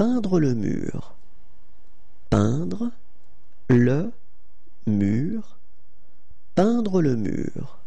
peindre le mur. Peindre le mur. Peindre le mur.